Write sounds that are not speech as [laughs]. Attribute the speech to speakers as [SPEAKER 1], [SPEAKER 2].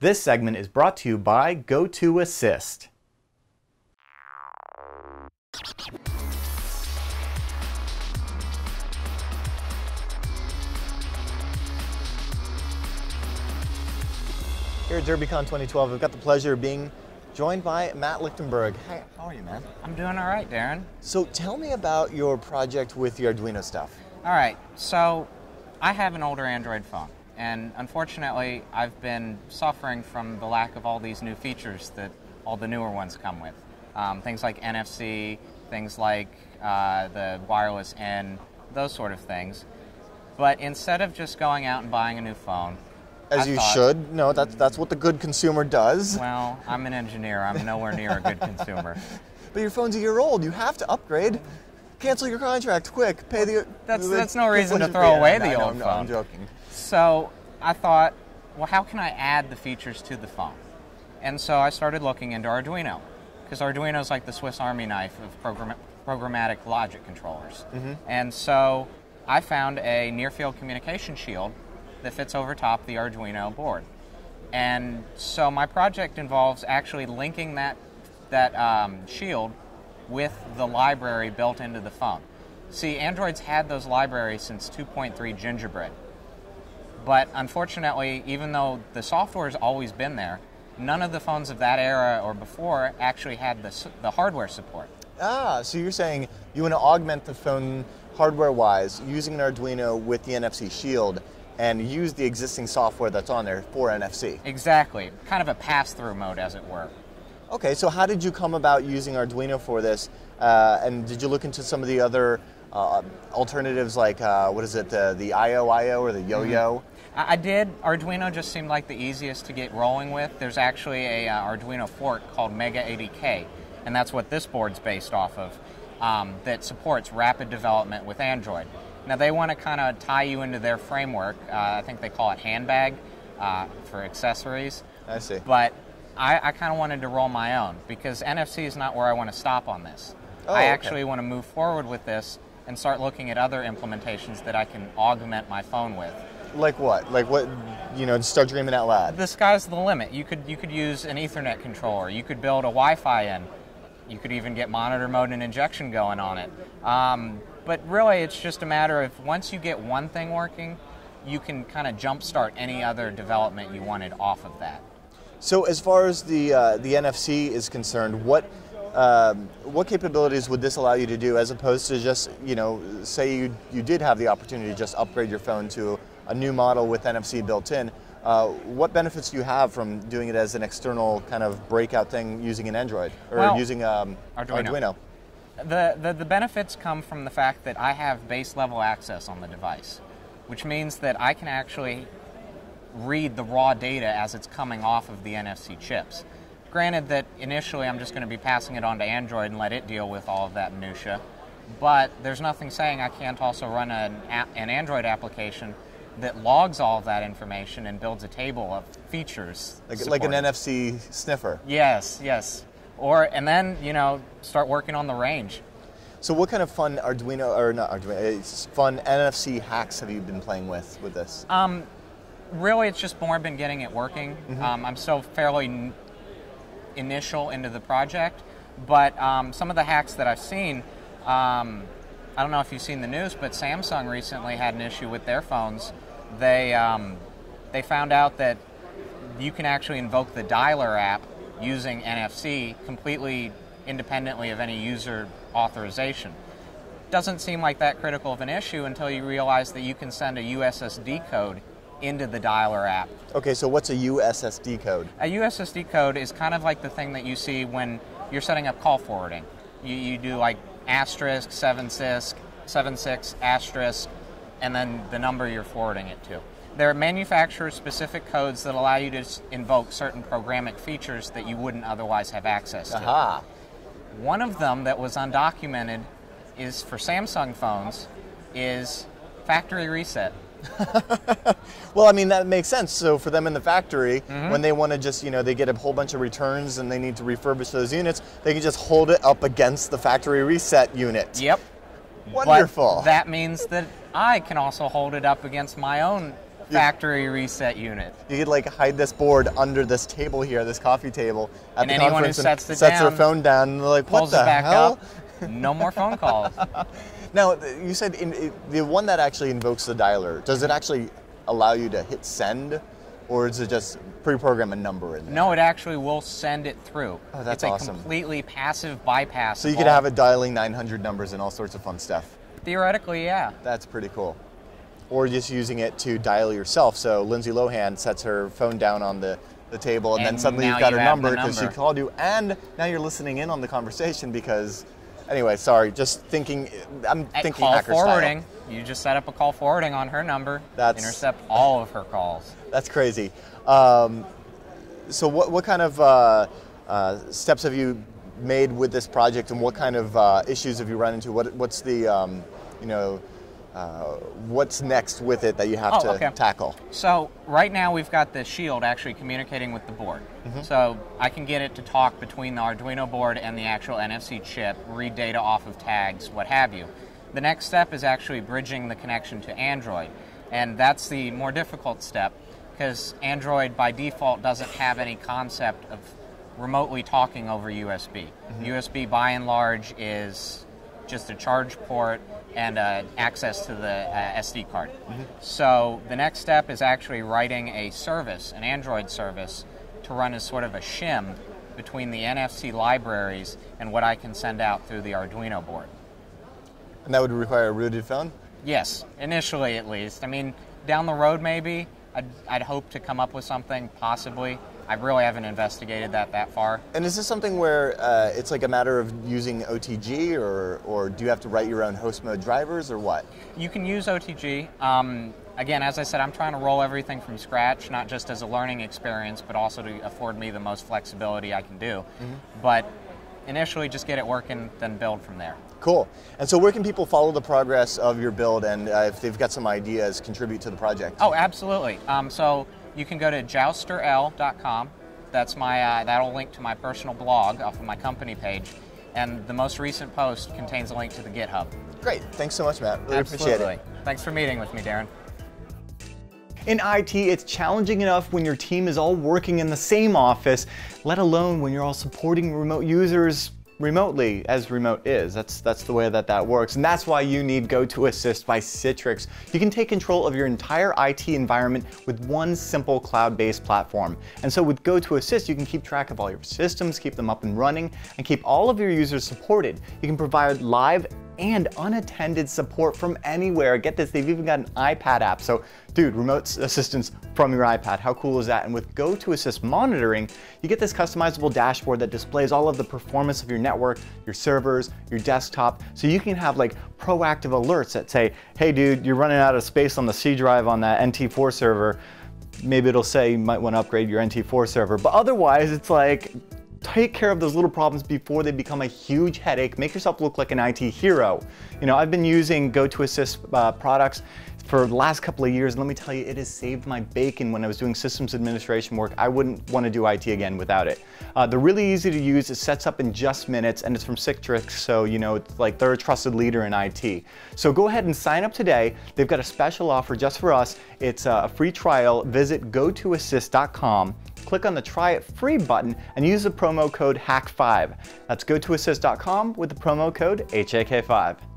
[SPEAKER 1] This segment is brought to you by GoToAssist. Here at DerbyCon 2012, we've got the pleasure of being joined by Matt Lichtenberger. Hi, how are you, man?
[SPEAKER 2] I'm doing all right, Darren.
[SPEAKER 1] So tell me about your project with the Arduino stuff.
[SPEAKER 2] All right, so I have an older Android phone, and unfortunately, I've been suffering from the lack of all these new features that all the newer ones come with. Um, things like NFC, things like uh, the wireless N, those sort of things. But instead of just going out and buying a new phone,
[SPEAKER 1] As
[SPEAKER 2] I
[SPEAKER 1] you
[SPEAKER 2] thought-
[SPEAKER 1] should. No, that's, that's what the good consumer does.
[SPEAKER 2] Well, I'm an engineer. I'm nowhere near a good consumer. [laughs]
[SPEAKER 1] But your phone's a year old. You have to upgrade. Cancel your contract quick. Pay the.
[SPEAKER 2] That's-
[SPEAKER 1] the
[SPEAKER 2] that's no reason to throw away the old
[SPEAKER 1] no,
[SPEAKER 2] phone.
[SPEAKER 1] I'm joking.
[SPEAKER 2] So I thought, well, how can I add the features to the phone? And so I started looking into Arduino, because Arduino is like the Swiss Army knife of program- programmatic logic controllers. And so I found a near field communication shield that fits over top the Arduino board. And so my project involves actually linking that, that um, shield with the library built into the phone. See, Android's had those libraries since 2.3 Gingerbread. But unfortunately, even though the software has always been there, none of the phones of that era or before actually had the, the hardware support.
[SPEAKER 1] Ah, so you're saying you want to augment the phone hardware-wise using an Arduino with the NFC Shield and use the existing software that's on there for NFC.
[SPEAKER 2] Exactly. Kind of a pass through mode, as it were.
[SPEAKER 1] Okay, so how did you come about using Arduino for this? Uh, and did you look into some of the other uh, alternatives like uh, what is it, the, the IOIO or the Yo-Yo?
[SPEAKER 2] I, I did. Arduino just seemed like the easiest to get rolling with. There's actually a uh, Arduino fork called Mega ADK, and that's what this board's based off of, um, that supports rapid development with Android. Now they want to kind of tie you into their framework. Uh, I think they call it handbag uh, for accessories.
[SPEAKER 1] I see.
[SPEAKER 2] But I, I kind of wanted to roll my own because NFC is not where I want to stop on this.
[SPEAKER 1] Oh,
[SPEAKER 2] I
[SPEAKER 1] okay.
[SPEAKER 2] actually want to move forward with this and start looking at other implementations that I can augment my phone with.
[SPEAKER 1] Like what? Like what? You know, start dreaming out loud.
[SPEAKER 2] The sky's the limit. You could you could use an Ethernet controller. You could build a Wi-Fi in. You could even get monitor mode and injection going on it. Um, but really, it's just a matter of once you get one thing working, you can kind of jumpstart any other development you wanted off of that.
[SPEAKER 1] So as far as the uh, the NFC is concerned, what um, what capabilities would this allow you to do as opposed to just you know say you you did have the opportunity to just upgrade your phone to a new model with NFC built in? Uh, what benefits do you have from doing it as an external kind of breakout thing using an Android or
[SPEAKER 2] Well,
[SPEAKER 1] using um,
[SPEAKER 2] Arduino.
[SPEAKER 1] Arduino?
[SPEAKER 2] The, the, the benefits come from the fact that I have base level access on the device, which means that I can actually read the raw data as it's coming off of the NFC chips. Granted that initially I'm just going to be passing it on to Android and let it deal with all of that minutia, but there's nothing saying I can't also run an, an Android application that logs all of that information and builds a table of features.
[SPEAKER 1] Like, like an. NFC sniffer.
[SPEAKER 2] Yes, yes. Or and then you know start working on the range.
[SPEAKER 1] So what kind of fun Arduino or not Arduino? Fun NFC hacks have you been playing with with this?
[SPEAKER 2] Um, really, it's just more been getting it working. Um, I'm still fairly n- initial into the project, but um, some of the hacks that I've seen, um, I don't know if you've seen the news, but Samsung recently had an issue with their phones. They um, they found out that you can actually invoke the dialer app using NFC completely independently of any user authorization doesn't seem like that critical of an issue until you realize that you can send a USSD code into the dialer app.
[SPEAKER 1] Okay, so what's a USSD code?
[SPEAKER 2] A USSD code is kind of like the thing that you see when you're setting up call forwarding. You, you do like asterisk, seven six, seven six, asterisk, and then the number you're forwarding it to. There are manufacturer specific codes that allow you to invoke certain programmatic features that you wouldn't otherwise have access to.
[SPEAKER 1] Aha.
[SPEAKER 2] One of them that was undocumented is for Samsung phones is factory reset. [laughs]
[SPEAKER 1] Well, I mean that makes sense. So for them in the factory,
[SPEAKER 2] Mm-hmm.
[SPEAKER 1] when they want to just, you know, they get a whole bunch of returns and they need to refurbish those units, they can just hold it up against the factory reset unit.
[SPEAKER 2] Yep.
[SPEAKER 1] Wonderful.
[SPEAKER 2] But that means that I can also hold it up against my own factory reset unit.
[SPEAKER 1] You could like hide this board under this table here, this coffee table at
[SPEAKER 2] And
[SPEAKER 1] the
[SPEAKER 2] anyone who
[SPEAKER 1] conference
[SPEAKER 2] sets
[SPEAKER 1] and
[SPEAKER 2] it
[SPEAKER 1] sets their phone down and they're like, what the
[SPEAKER 2] it back
[SPEAKER 1] hell?
[SPEAKER 2] up. No more phone calls. [laughs]
[SPEAKER 1] Now, you said in, the one that actually invokes the dialer, does it actually allow you to hit send, or is it just pre-program a number in there?
[SPEAKER 2] No, it actually will send it through.
[SPEAKER 1] Oh, that's
[SPEAKER 2] it's a
[SPEAKER 1] awesome.
[SPEAKER 2] completely passive bypass.
[SPEAKER 1] So you could have it dialing 900 numbers and all sorts of fun stuff.
[SPEAKER 2] Theoretically, yeah.
[SPEAKER 1] That's pretty cool. Or just using it to dial yourself. So Lindsay Lohan sets her phone down on the, the table, and, then suddenly you've got
[SPEAKER 2] you
[SPEAKER 1] her number because she called you, and now you're listening in on the conversation because. Anyway, sorry. Just thinking. I'm
[SPEAKER 2] At
[SPEAKER 1] thinking
[SPEAKER 2] call
[SPEAKER 1] hacker style.
[SPEAKER 2] forwarding, you just set up a call forwarding on her number.
[SPEAKER 1] That's-
[SPEAKER 2] intercept all of her calls.
[SPEAKER 1] That's crazy. Um, so, what, what kind of uh, uh, steps have you made with this project, and what kind of uh, issues have you run into? What, what's the, um, you know, uh, what's next with it that you have
[SPEAKER 2] Oh,
[SPEAKER 1] to
[SPEAKER 2] okay.
[SPEAKER 1] tackle?
[SPEAKER 2] So right now we've got the shield actually communicating with the board. So I can get it to talk between the Arduino board and the actual NFC chip, read data off of tags, what have you. The next step is actually bridging the connection to Android, and that's the more difficult step because Android by default doesn't have any concept of remotely talking over USB. USB by and large is just a charge port and uh, access to the uh, SD card. So the next step is actually writing a service, an Android service, to run as sort of a shim between the NFC libraries and what I can send out through the Arduino board.
[SPEAKER 1] And that would require a rooted phone?
[SPEAKER 2] Yes, initially at least. I mean, down the road maybe, I'd, I'd hope to come up with something, possibly. I really haven't investigated that that far.
[SPEAKER 1] And is this something where uh, it's like a matter of using OTG, or, or do you have to write your own host mode drivers, or what?
[SPEAKER 2] You can use OTG. Um, again, as I said, I'm trying to roll everything from scratch, not just as a learning experience, but also to afford me the most flexibility I can do. But initially, just get it working, then build from there.
[SPEAKER 1] Cool. And so, where can people follow the progress of your build, and uh, if they've got some ideas, contribute to the project?
[SPEAKER 2] Oh, absolutely. Um, so you can go to jousterl.com. That's my uh, that'll link to my personal blog off of my company page, and the most recent post contains a link to the GitHub.
[SPEAKER 1] Great. Thanks so much, Matt. Really
[SPEAKER 2] Absolutely.
[SPEAKER 1] appreciate it.
[SPEAKER 2] Thanks for meeting with me, Darren.
[SPEAKER 3] In IT, it's challenging enough when your team is all working in the same office, let alone when you're all supporting remote users remotely, as remote is. That's, that's the way that that works. And that's why you need GoToAssist by Citrix. You can take control of your entire IT environment with one simple cloud-based platform. And so with GoToAssist, you can keep track of all your systems, keep them up and running, and keep all of your users supported. You can provide live and unattended support from anywhere. Get this, they've even got an iPad app. So, dude, remote assistance from your iPad. How cool is that? And with GoToAssist monitoring, you get this customizable dashboard that displays all of the performance of your network, your servers, your desktop. So you can have like proactive alerts that say, hey, dude, you're running out of space on the C drive on that NT4 server. Maybe it'll say you might want to upgrade your NT4 server. But otherwise, it's like, take care of those little problems before they become a huge headache. Make yourself look like an IT hero. You know, I've been using GoToAssist uh, products for the last couple of years, and let me tell you, it has saved my bacon when I was doing systems administration work. I wouldn't want to do IT again without it. Uh, they're really easy to use. It sets up in just minutes, and it's from Citrix, so you know, it's like they're a trusted leader in IT. So go ahead and sign up today. They've got a special offer just for us. It's uh, a free trial. Visit gotoassist.com click on the try it free button and use the promo code HAK5. That's gotoassist.com with the promo code HAK5.